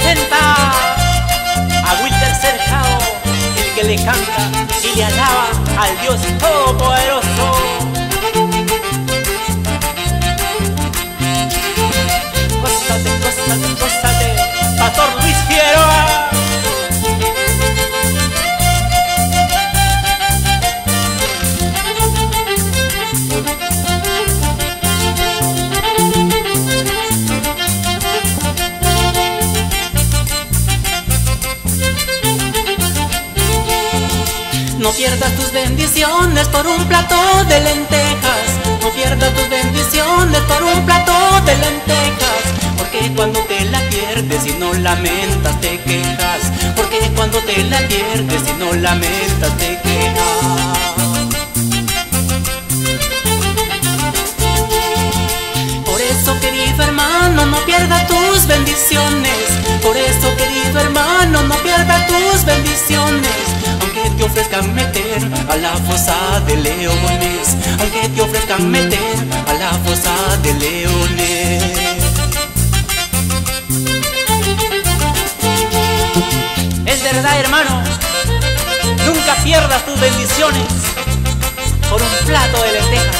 presenta a Wilder Cercao, el que le canta y le alaba al Dios Todopoderoso. No pierdas tus bendiciones por un plato de lentejas. No pierdas tus bendiciones por un plato de lentejas. Porque cuando te la pierdes y no lamentas te quejas. Porque cuando te la pierdes y no lamentas te quejas. Por eso, querido hermano, no pierdas tus bendiciones. Por eso, querido hermano, no pierdas tus bendiciones. Te ofrezcan meter a la fosa de leones. Aunque te ofrezcan meter a la fosa de leones. Es verdad, hermano. Nunca pierdas tus bendiciones por un plato de lentejas.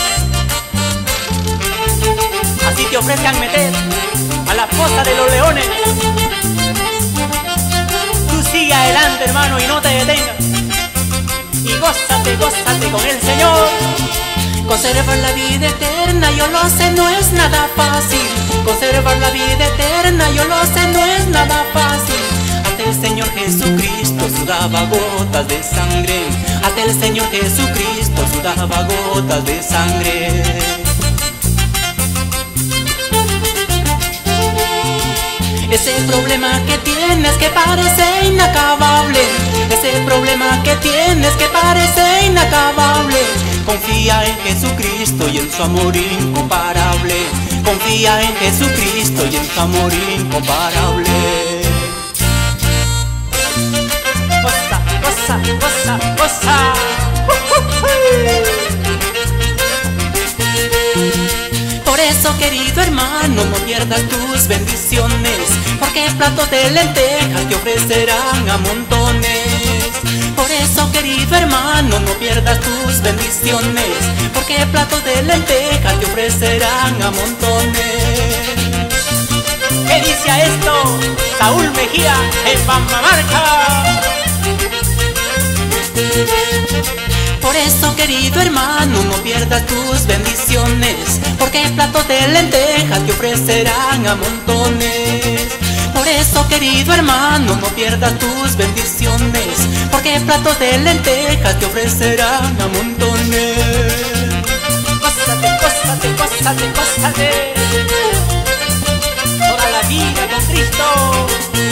Así te ofrezcan meter con el Señor. Conservar la vida eterna, yo lo sé, no es nada fácil. Conservar la vida eterna, yo lo sé, no es nada fácil. Hasta el Señor Jesucristo sudaba gotas de sangre. Hasta el Señor Jesucristo sudaba gotas de sangre. Ese problema que tienes que parece inacabable. Ese problema que tienes que parece inacabable. Confía en Jesucristo y en su amor incomparable. Confía en Jesucristo y en su amor incomparable. Goza, goza, goza, goza. Por eso, querido hermano, no pierdas tus bendiciones, porque platos de lentejas te ofrecerán a montones. Por eso, querido hermano, no pierdas tus bendiciones, porque platos de lentejas te ofrecerán a montones. ¿Qué dice a esto? Saúl Mejía en Pamamarca. Por eso, querido hermano, no pierdas tus bendiciones, porque platos de lentejas te ofrecerán a montones. Eso, querido hermano, no pierdas tus bendiciones, porque platos de lentejas te ofrecerán a montones. Gózate, gózate, gózate, gózate. Toda la vida con Cristo.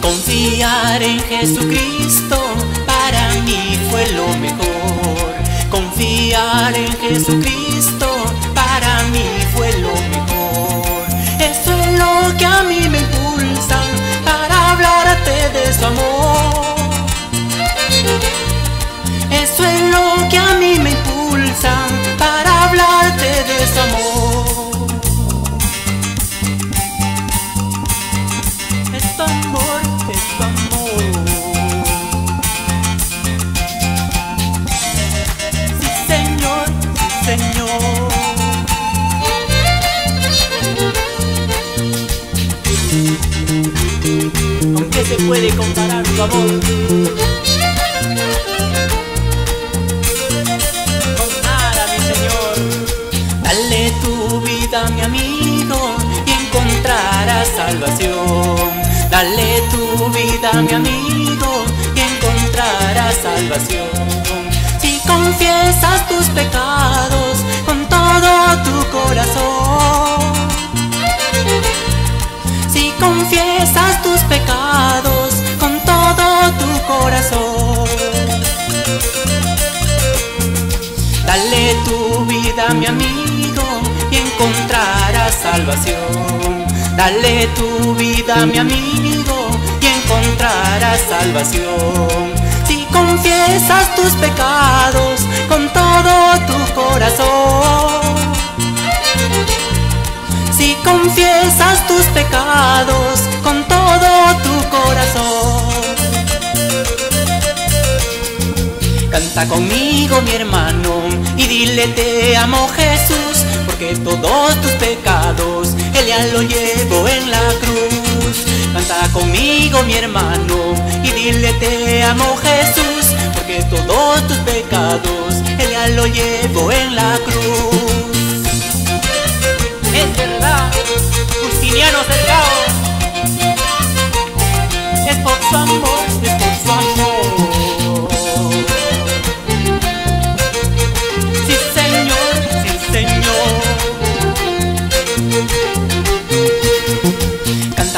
Confiar en Jesucristo para mí fue lo mejor. Confiar en Jesucristo para mí fue lo mejor. Eso es lo que a mí me impulsa para hablarte de su amor. Eso es lo que a mí me impulsa para hablarte de su amor. ¿Con qué se puede comparar tu amor? Con nada, mi señor. Dale tu vida, mi amigo, y encontrarás salvación. Dale tu vida, mi amigo, y encontrarás salvación. Confiesas tus pecados con todo tu corazón. Si confiesas tus pecados con todo tu corazón. Dale tu vida, mi amigo, y encontrarás salvación. Dale tu vida, mi amigo, y encontrarás salvación. Confiesas tus pecados con todo tu corazón. Si confiesas tus pecados con todo tu corazón. Canta conmigo mi hermano y dile te amo Jesús, porque todos tus pecados Él ya lo llevó en la cruz. Canta conmigo mi hermano y dile te amo Jesús, porque todos tus pecados Él ya lo llevó en la cruz. Es verdad, Justiniano Cercado, Es por su amor, es por su amor.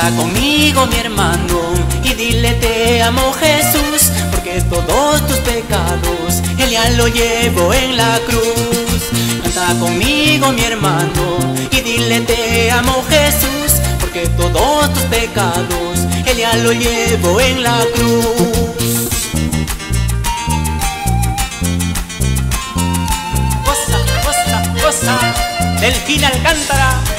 Canta conmigo, mi hermano, y dile te amo Jesús, porque todos tus pecados Él ya lo llevó en la cruz. Canta conmigo, mi hermano, y dile te amo Jesús, porque todos tus pecados Él ya lo llevó en la cruz. cosa, cosa, cosa, Delfín Alcántara.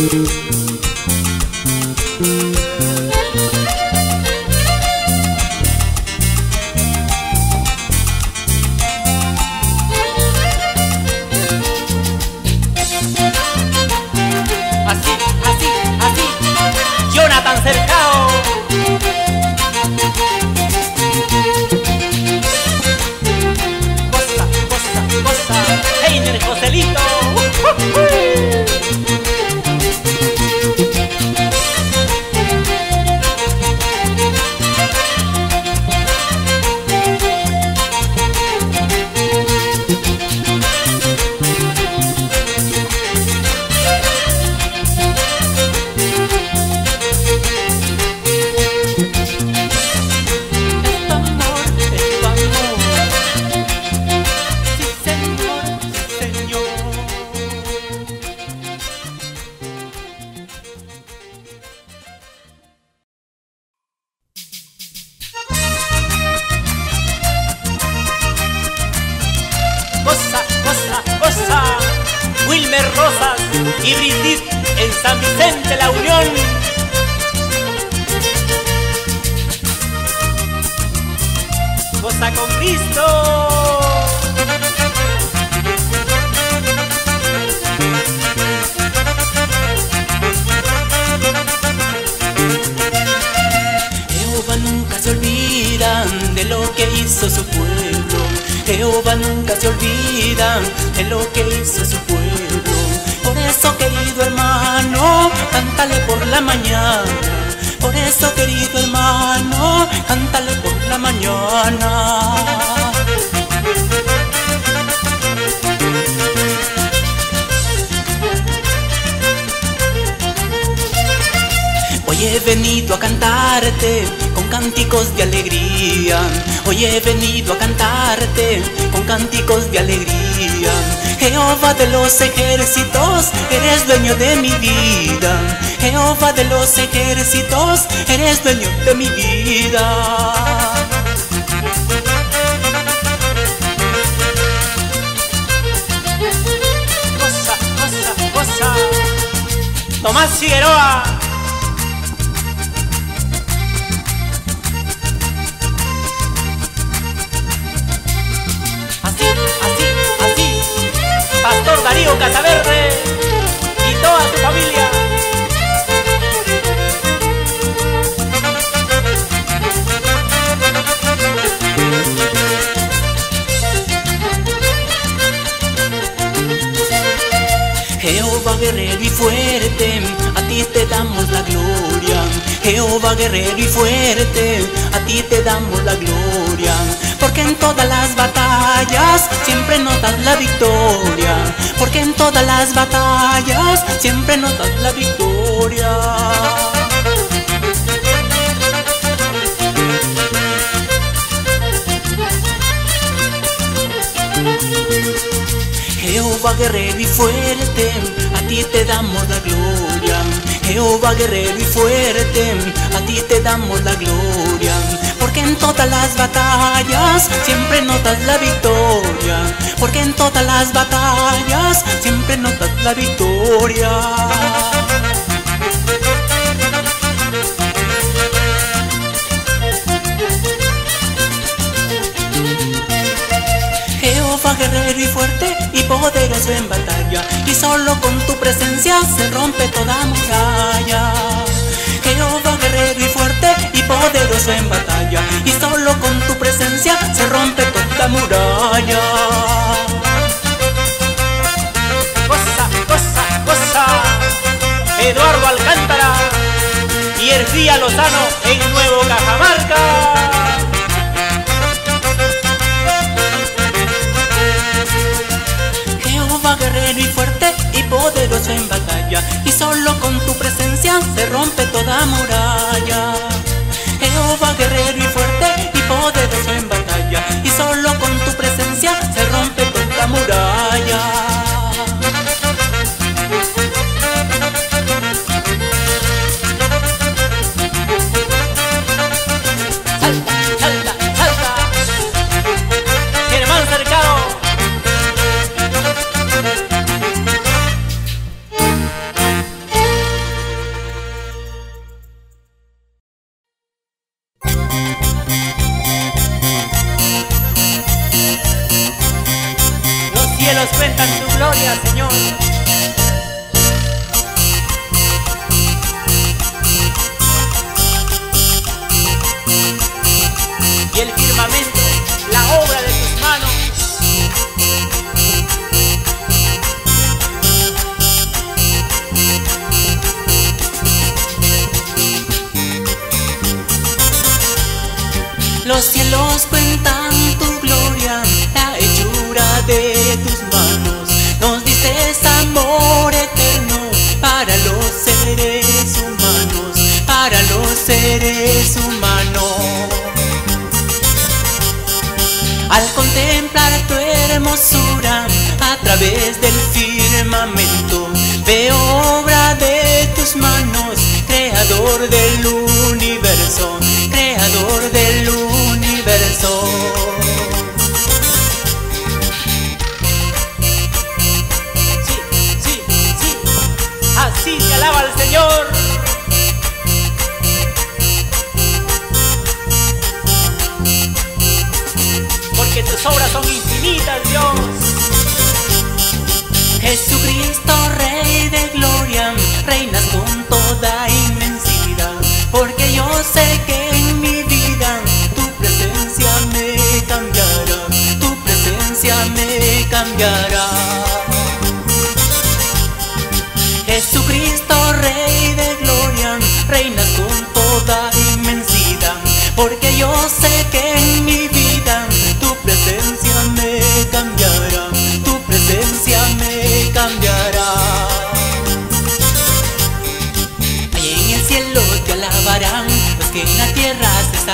Así, Nunca se olvida de lo que hizo su pueblo. Por eso, querido hermano, cántale por la mañana. Por eso, querido hermano, cántale por la mañana. Hoy he venido a cantarte con cánticos de alegría. Hoy he venido a cantarte con cánticos de alegría. Jehová de los ejércitos, eres dueño de mi vida. Jehová de los ejércitos, eres dueño de mi vida. Cosa, cosa, cosa. Tomás Figueroa. Pastor Darío. Casaverde y toda su familia. Jehová guerrero y fuerte, a ti te damos la gloria. Jehová guerrero y fuerte, a ti te damos la gloria. Porque en todas las batallas siempre notas la victoria. Porque en todas las batallas siempre notas la victoria. Jehová guerrero y fuerte, a ti te damos la gloria. Jehová guerrero y fuerte, a ti te damos la gloria. Porque en todas las batallas siempre notas la victoria. Porque en todas las batallas siempre notas la victoria. Jehová guerrero y fuerte y poderoso en batalla solo con tu presencia se rompe toda muralla Jehová guerrero y fuerte y poderoso en batalla Y solo con tu presencia se rompe toda muralla Cosa, cosa, cosa. Eduardo Alcántara y Ercía Lozano en Nuevo Cajamarca. Guerrero y fuerte y poderoso en batalla. Y solo con tu presencia se rompe toda muralla. Jehová guerrero y fuerte y poderoso en batalla. Y solo con tu presencia se rompe toda muralla Tus obras son infinitas, Dios. Jesucristo, Rey de gloria, reinas con toda inmensidad, porque yo sé que en mi vida tu presencia me cambiará, tu presencia me cambiará.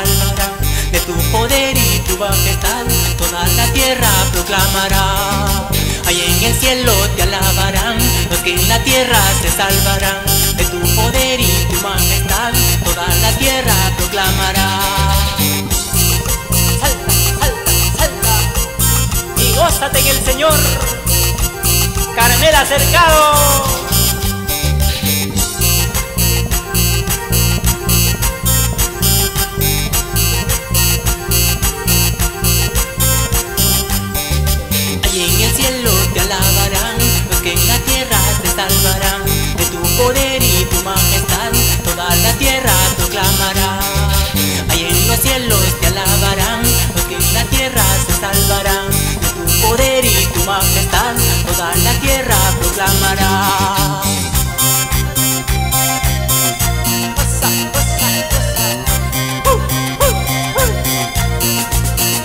De tu poder y tu majestad, toda la tierra proclamará. Ahí en el cielo te alabarán los que en la tierra se salvarán de tu poder y tu majestad, toda la tierra proclamará. Salta, salta, salta. Y gózate en el Señor. Carmela Cercado. Salvarán, de tu poder y tu majestad toda la tierra proclamará. Ahí en los cielos te alabarán, los que en la tierra se salvarán, de tu poder y tu majestad toda la tierra proclamará.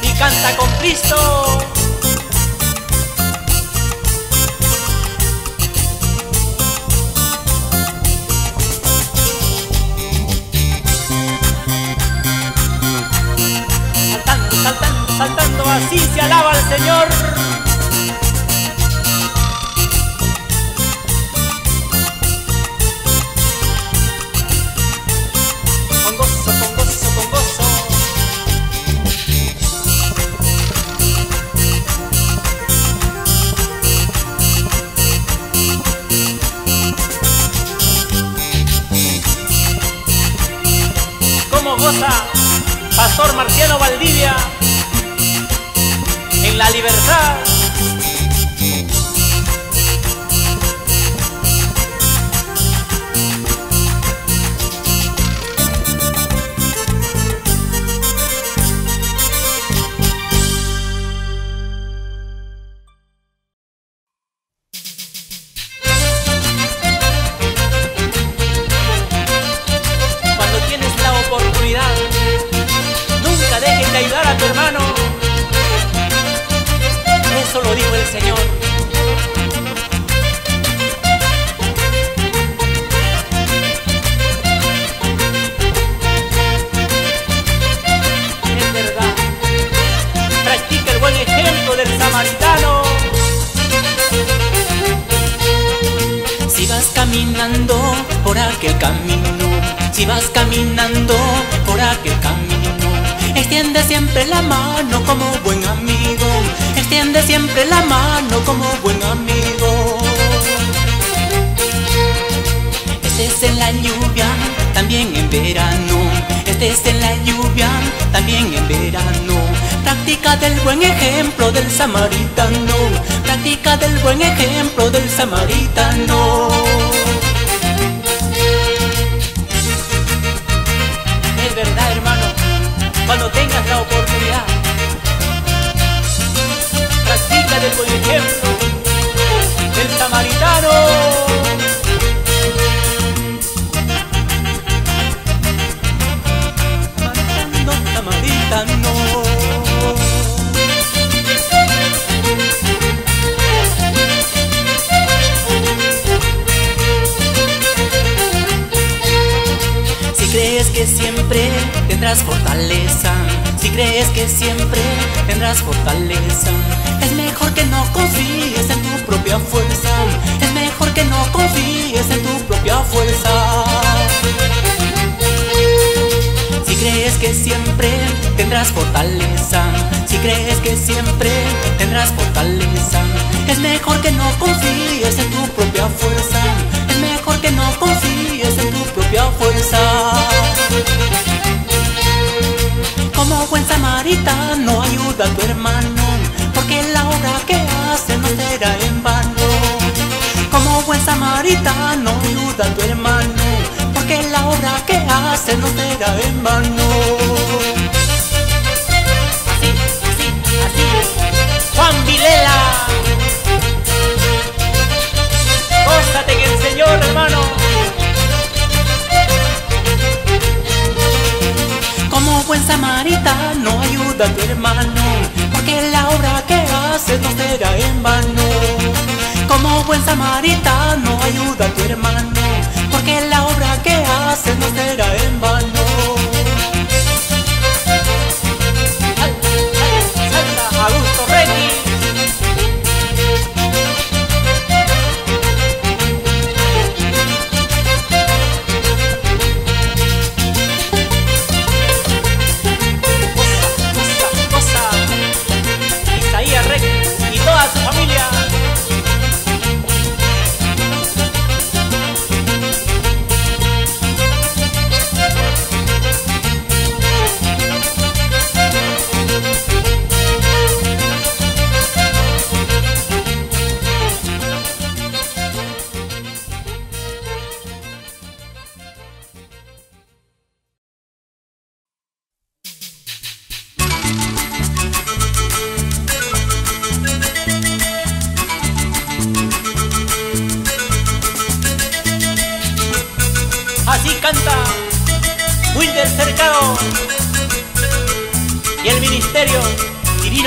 Y canta con Cristo. Siempre la mano como buen amigo, extiende siempre la mano como buen amigo. Estés en la lluvia, también en verano, estés en la lluvia, también en verano. Practica del buen ejemplo del samaritano, practica del buen ejemplo del samaritano. Es verdad, hermano. Cuando tengas la oportunidad, buen ejemplo del samaritano. Samaritano, samaritano. Si crees que siempre tendrás fortaleza, si crees que siempre tendrás fortaleza, es mejor que no confíes en tu propia fuerza, es mejor que no confíes en tu propia fuerza. Si crees que siempre tendrás fortaleza, si crees que siempre tendrás fortaleza, es mejor que no confíes en tu propia fuerza, samaritano ayuda a tu hermano, porque la obra que hace no será en vano. Como buen samaritano ayuda a tu hermano, porque la obra que hace no será en vano. Así, así, así. Juan Vilela. Gózate en el Señor, hermano. Como buen samaritano ayuda a tu hermano, porque la obra que hace no será en vano. Como buen samaritano ayuda a tu hermano, porque la obra que hace no será en vano.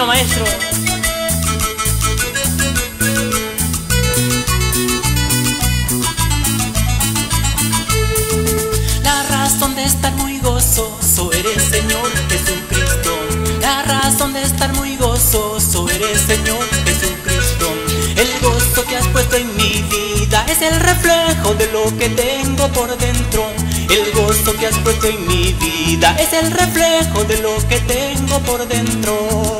Maestro. La razón de estar muy gozoso eres Señor Jesucristo. La razón de estar muy gozoso eres Señor Jesucristo. El gozo que has puesto en mi vida es el reflejo de lo que tengo por dentro. El gozo que has puesto en mi vida es el reflejo de lo que tengo por dentro.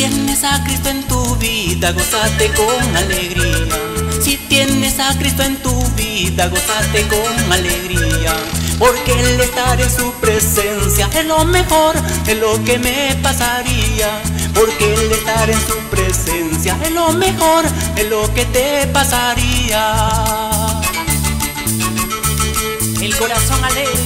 Tienes a Cristo en tu vida, gózate con alegría. Si tienes a Cristo en tu vida, gózate con alegría. Porque el estar en su presencia es lo mejor de lo que me pasaría. Porque el estar en su presencia es lo mejor de lo que te pasaría. El corazón alegre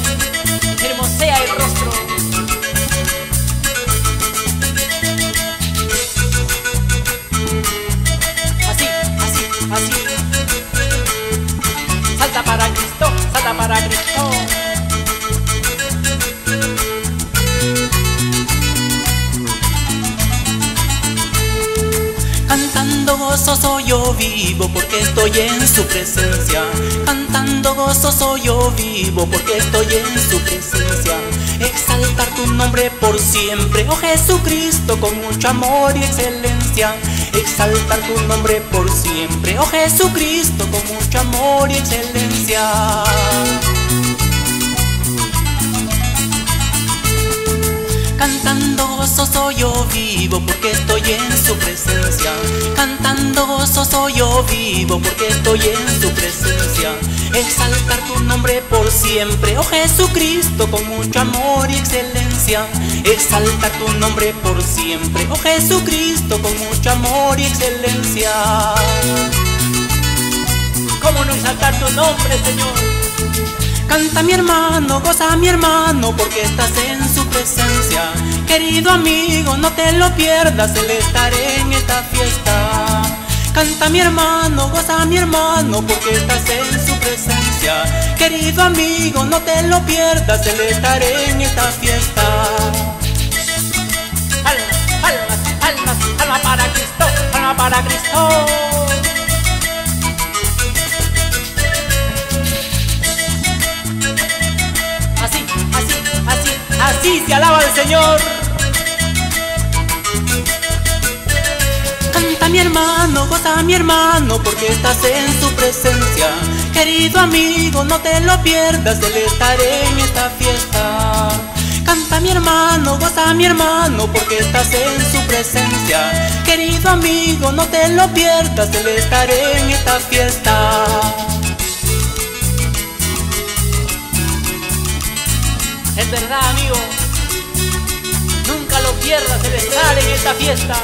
vivo porque estoy en su presencia. Cantando gozoso yo vivo porque estoy en su presencia. Exaltar tu nombre por siempre, oh Jesucristo, con mucho amor y excelencia. Exaltar tu nombre por siempre, oh Jesucristo, con mucho amor y excelencia. Cantando gozoso yo vivo porque estoy en su presencia. Cantando gozoso yo vivo porque estoy en su presencia. Exaltar tu nombre por siempre, oh Jesucristo, con mucho amor y excelencia. Exaltar tu nombre por siempre, oh Jesucristo, con mucho amor y excelencia. ¿Cómo no exaltar tu nombre, Señor? Canta mi hermano, goza mi hermano, porque estás en Querido amigo, no te lo pierdas, el estar en esta fiesta. Canta mi hermano, goza mi hermano, porque estás en su presencia. Querido amigo, no te lo pierdas, el estar en esta fiesta. Almas, almas, almas, alma para Cristo, alma para Cristo. Así, se alaba al Señor. Canta mi hermano, goza mi hermano, porque estás en su presencia. Querido amigo, no te lo pierdas, el estar en esta fiesta. Canta mi hermano, goza mi hermano, porque estás en su presencia. Querido amigo, no te lo pierdas, el estar en esta fiesta. Es verdad, amigo. Nunca lo pierdas el estar en esta fiesta.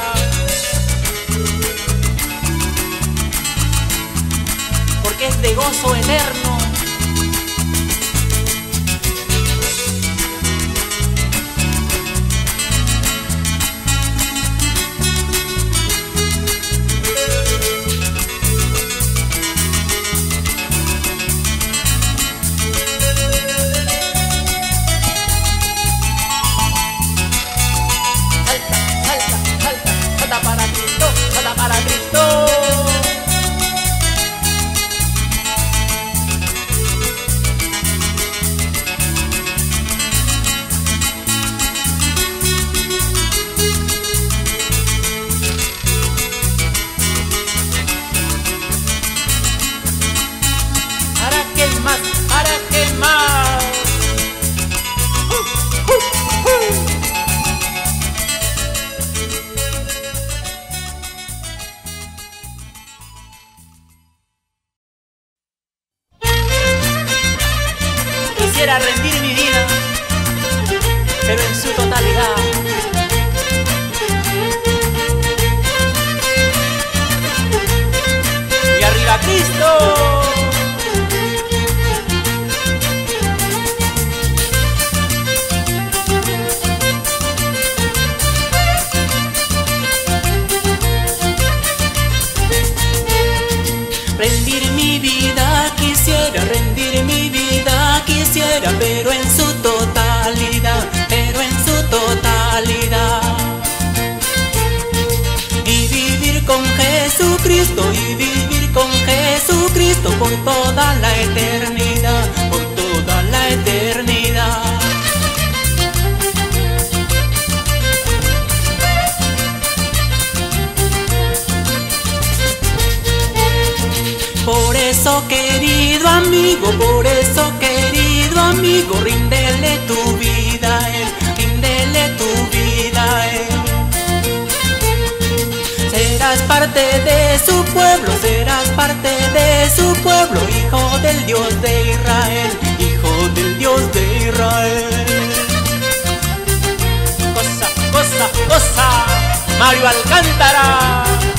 Porque es de gozo eterno. Quisiera rendir mi vida, pero en su totalidad. Y arriba Cristo. pero en su totalidad, pero en su totalidad. Y vivir con Jesucristo, y vivir con Jesucristo por toda la eternidad, por toda la eternidad. Por eso querido amigo, por eso amigo, ríndele tu vida a él, ríndele tu vida a él. Serás parte de su pueblo, serás parte de su pueblo, hijo del Dios de Israel, hijo del Dios de Israel. Cosa, cosa, cosa. Mario Alcántara.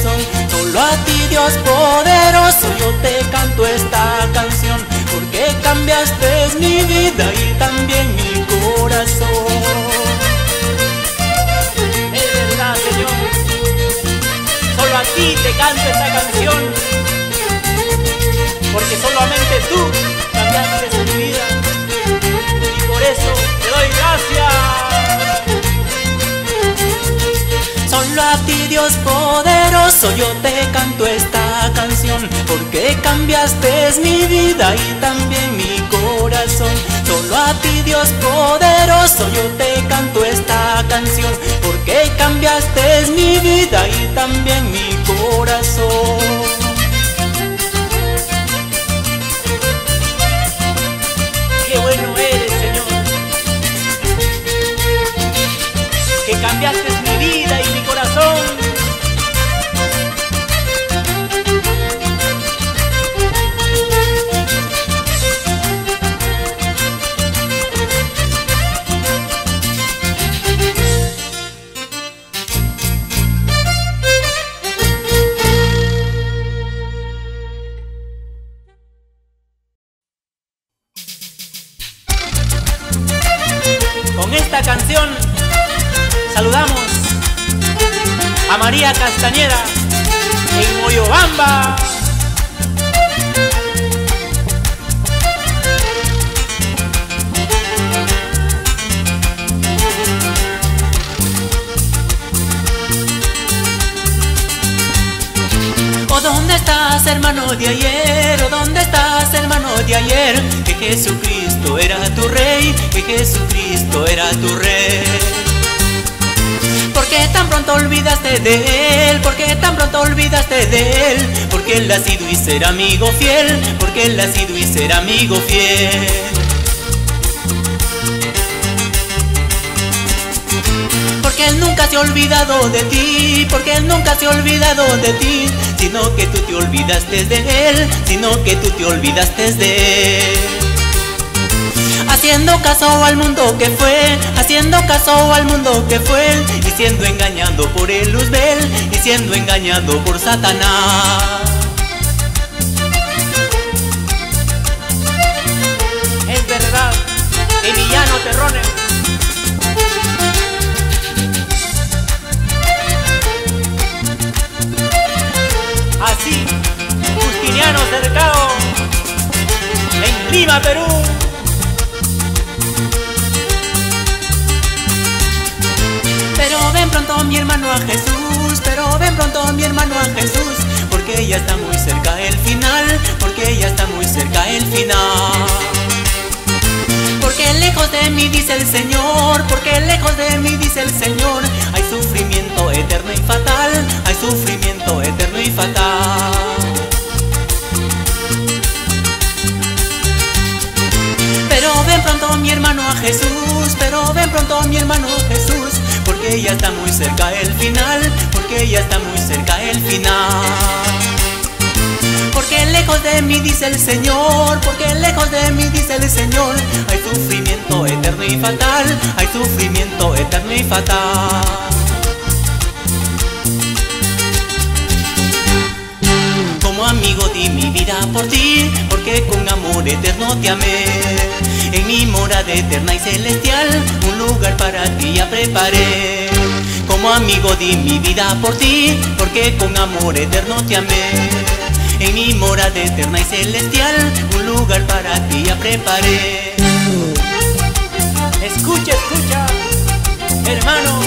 Solo a ti Dios poderoso yo te canto esta canción Porque cambiaste mi vida y también mi corazón Es verdad, Señor. Solo a ti te canto esta canción. Porque solamente tú cambiaste mi vida. Y por eso te doy gracias. Solo a ti Dios poderoso yo te canto esta canción Porque cambiaste mi vida y también mi corazón. Solo a ti Dios poderoso yo te canto esta canción Porque cambiaste mi vida y también mi corazón. Cambiaste hermano de ayer? ¿O dónde estás hermano de ayer? Que Jesucristo era tu rey, que Jesucristo era tu rey. ¿Por qué tan pronto olvidaste de él? ¿Por qué tan pronto olvidaste de él? Porque él ha sido y será amigo fiel, porque él ha sido y será amigo fiel. Porque él nunca se ha olvidado de ti, porque él nunca se ha olvidado de ti, sino que tú te olvidaste de él, sino que tú te olvidaste de él. Haciendo caso al mundo que fue, haciendo caso al mundo que fue, y siendo engañado por el Luzbel, y siendo engañado por Satanás. Es verdad. Emiliano Terrones. En Lima, Perú. Pero ven pronto mi hermano a Jesús, pero ven pronto mi hermano a Jesús, porque ya está muy cerca el final, porque ya está muy cerca el final. Porque lejos de mí dice el Señor, porque lejos de mí Jesús, pero ven pronto mi hermano Jesús, porque ya está muy cerca el final, porque ya está muy cerca el final. Porque lejos de mí dice el Señor, porque lejos de mí dice el Señor, hay sufrimiento eterno y fatal, hay sufrimiento eterno y fatal. Como amigo di mi vida por ti, porque con amor eterno te amé. En mi morada eterna y celestial, un lugar para ti ya preparé. Como amigo di mi vida por ti, porque con amor eterno te amé. En mi morada eterna y celestial, un lugar para ti ya preparé. Escucha, escucha, hermano,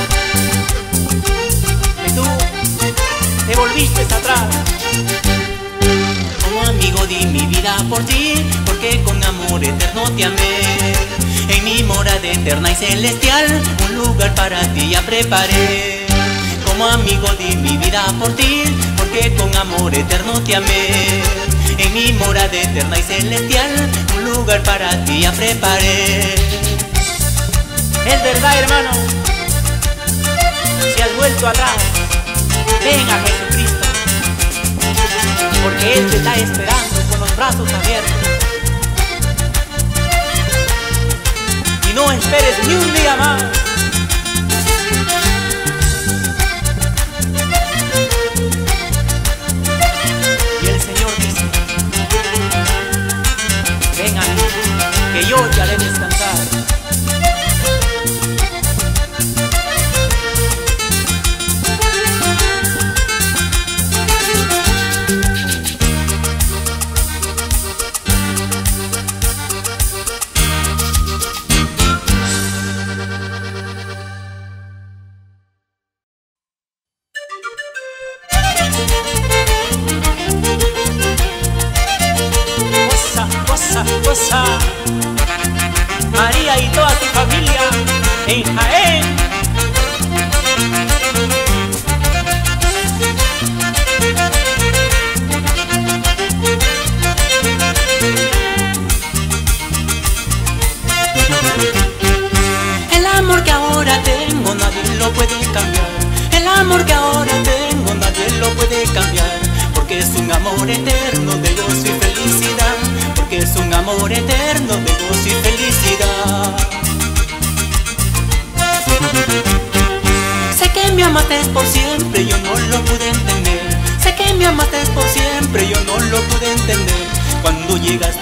que tú te volviste atrás. Amigo di mi vida por ti, porque con amor eterno te amé. En mi morada eterna y celestial, un lugar para ti ya preparé. Como amigo di mi vida por ti, porque con amor eterno te amé. En mi morada eterna y celestial, un lugar para ti ya preparé. Es verdad, hermano. Si has vuelto atrás, ven esperando con los brazos abiertos. Y no esperes ni un día más. Y el Señor dice, ven a mí, que yo te haré descansar.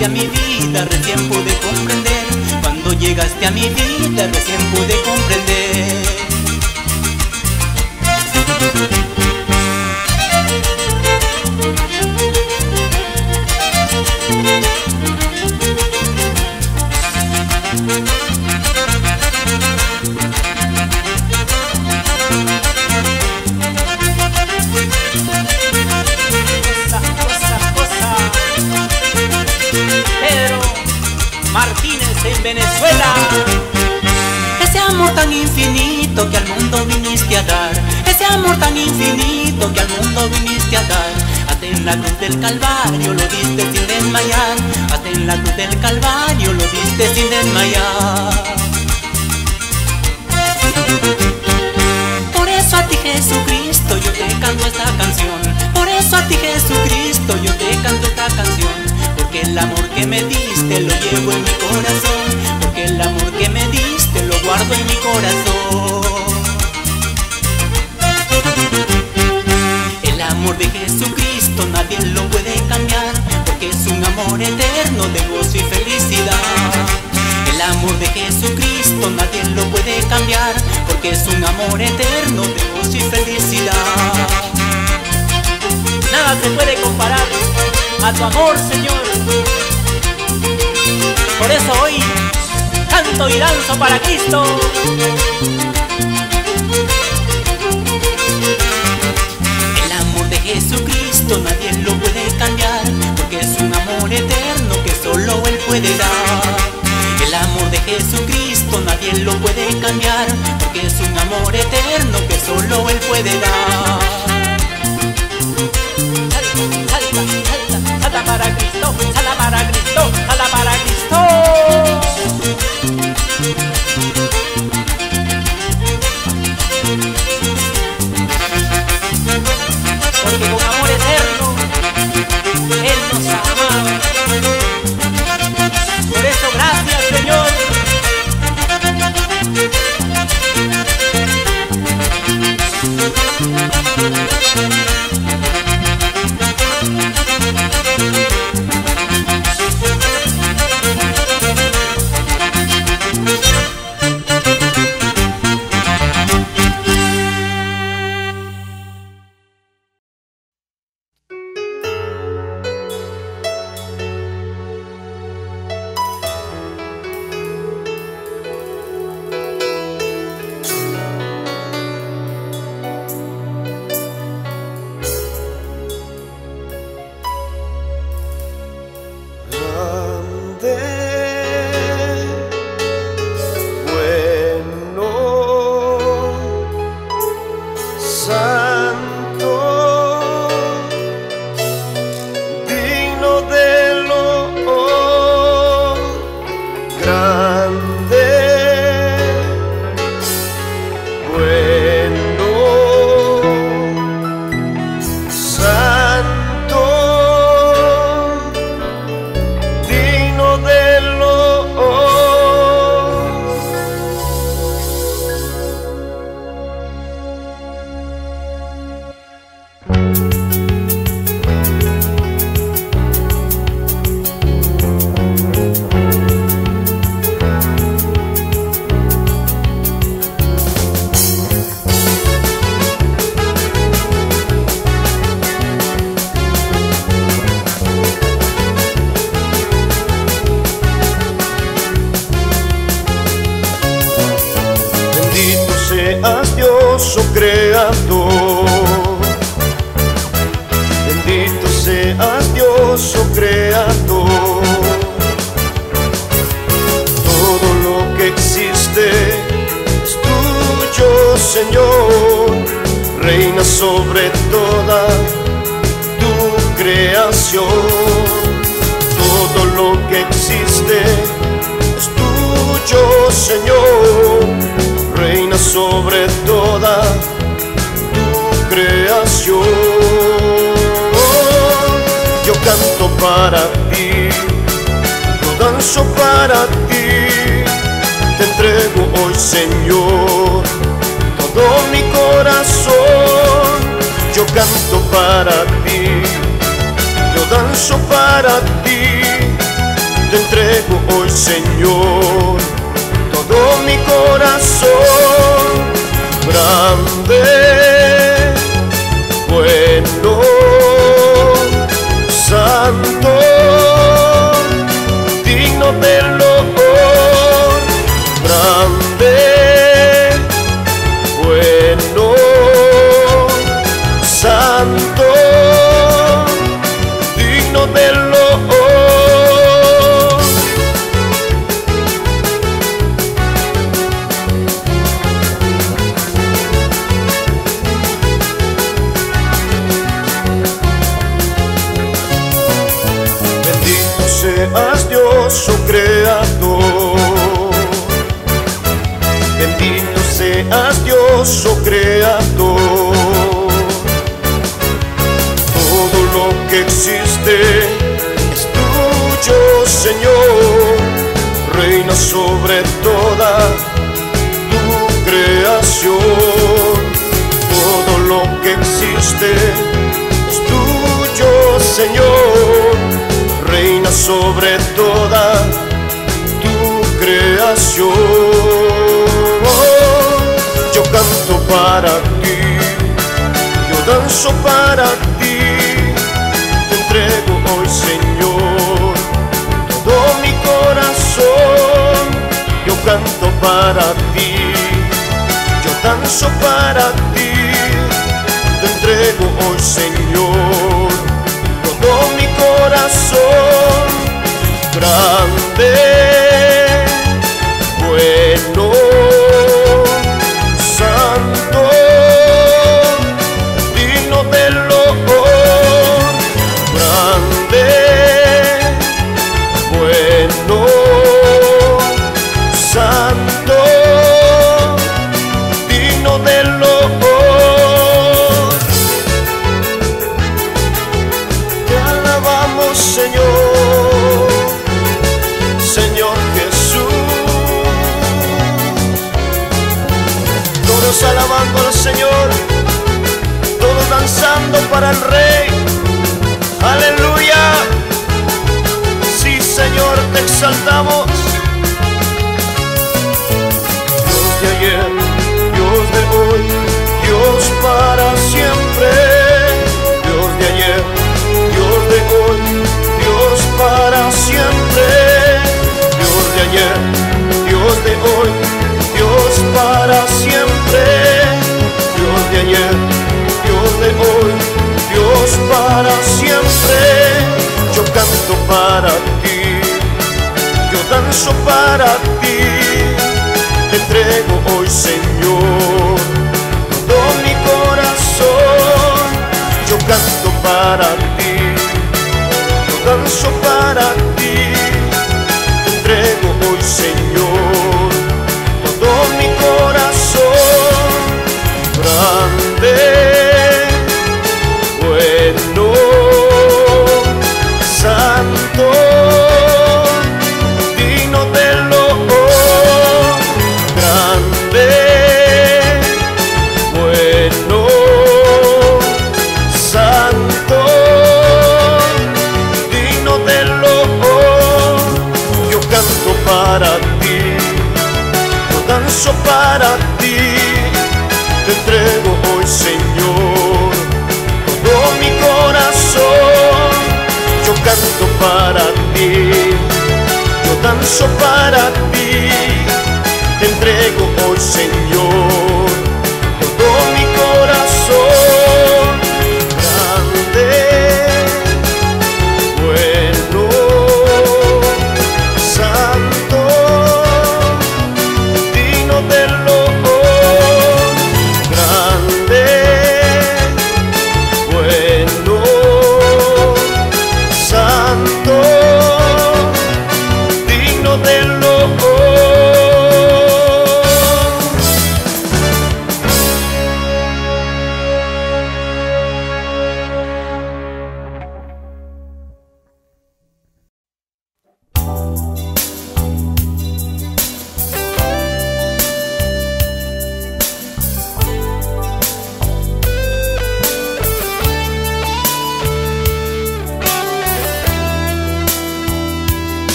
Llegaste a mi vida recién pude comprender. Cuando llegaste a mi vida recién pude comprender. Venezuela. Ese amor tan infinito que al mundo viniste a dar. Ese amor tan infinito que al mundo viniste a dar. Hasta en la cruz del Calvario lo diste sin desmayar. Hasta en la cruz del Calvario lo diste sin desmayar. Por eso a ti Jesucristo yo te canto esta canción. Por eso a ti Jesucristo yo te canto esta canción. Porque el amor que me diste lo llevo en mi corazón. Porque el amor que me diste lo guardo en mi corazón. El amor de Jesucristo nadie lo puede cambiar. Porque es un amor eterno de gozo y felicidad. El amor de porque es un amor eterno de gozo y felicidad. Nada se puede comparar a tu amor, Señor. Por eso hoy canto y danzo para Cristo. El amor de Jesucristo nadie lo puede cambiar, porque es un amor eterno que solo Él puede dar. El amor de Jesucristo nadie lo puede cambiar, porque es un amor eterno que solo Él puede dar. Para ti, te entrego hoy, Señor, todo mi corazón. Yo canto para ti, yo danzo para ti, te entrego hoy, Señor todo mi corazón. Grande, bueno, santo, creador. Todo lo que existe es tuyo, Señor. Reina sobre toda tu creación. Todo lo que existe es tuyo, Señor. Reina sobre toda tu creación. Danzo para ti, te entrego hoy Señor, todo mi corazón, yo canto para ti, yo danzo para ti, te entrego hoy Señor, todo mi corazón, grande, Rey. Aleluya. Sí, Señor, te exaltamos. Para ti, yo danzo para ti. Te entrego hoy, Señor, todo mi corazón. Yo canto para ti, yo danzo para ti. Danzo para ti, te entrego hoy, Señor,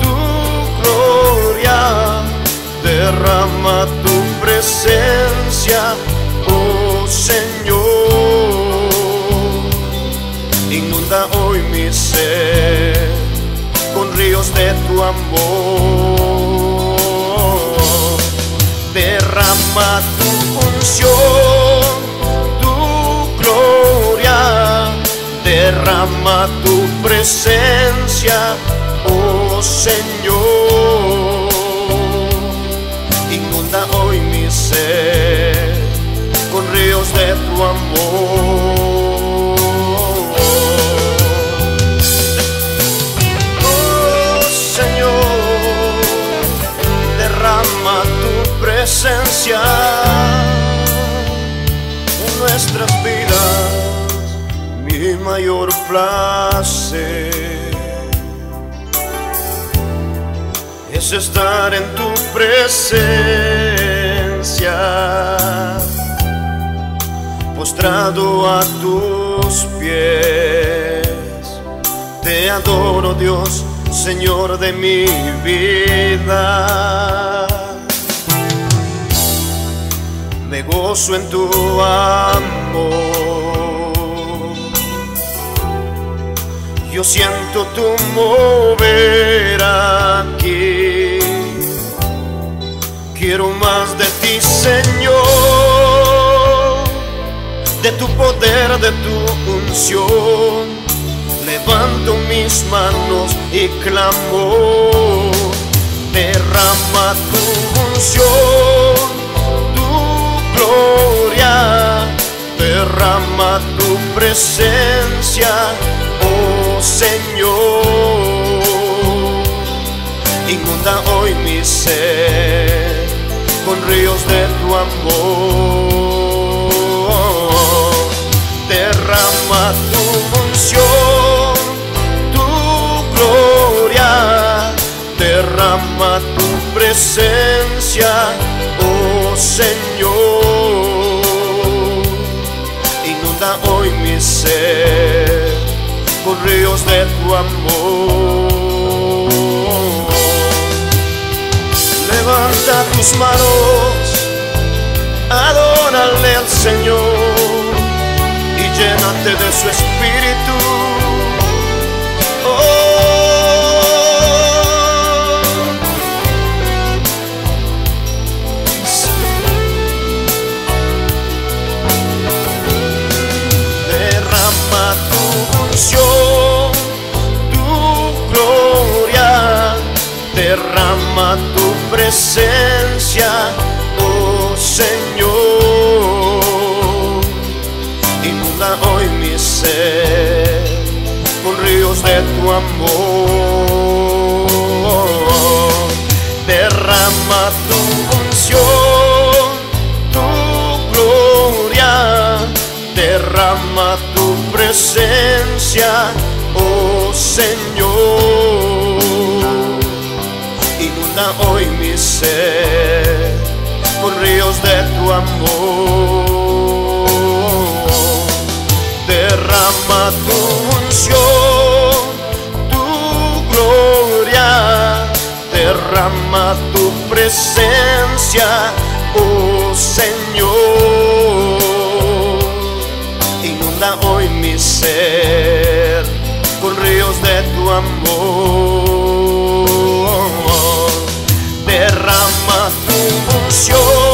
tu gloria, derrama tu presencia, oh Señor. Inunda hoy mi ser con ríos de tu amor. Derrama tu unción, derrama tu presencia, oh Señor. Inunda hoy mi ser con ríos de tu amor. Oh Señor, derrama tu presencia mayor placer. es estar en tu presencia, postrado a tus pies. Te adoro Dios, Señor de mi vida. Me gozo en tu amor. Yo siento tu mover aquí. Quiero más de ti, Señor, de tu poder, de tu unción. Levanto mis manos y clamo. Derrama tu unción, tu gloria, derrama tu presencia oh Señor, inunda hoy mi ser con ríos de tu amor. Derrama tu unción, tu gloria, derrama tu presencia, oh Señor. Inunda hoy mi ser ríos de tu amor. Levanta tus manos, adórale al Señor y llénate de su espíritu. Derrama tu presencia, oh Señor. Inunda hoy mi ser con ríos de tu amor. Derrama tu unción, tu gloria, derrama tu presencia, oh Señor. Inunda hoy mi ser con ríos de tu amor. Derrama tu unción, tu gloria, derrama tu presencia, oh Señor inunda hoy mi ser con ríos de tu amor. Tu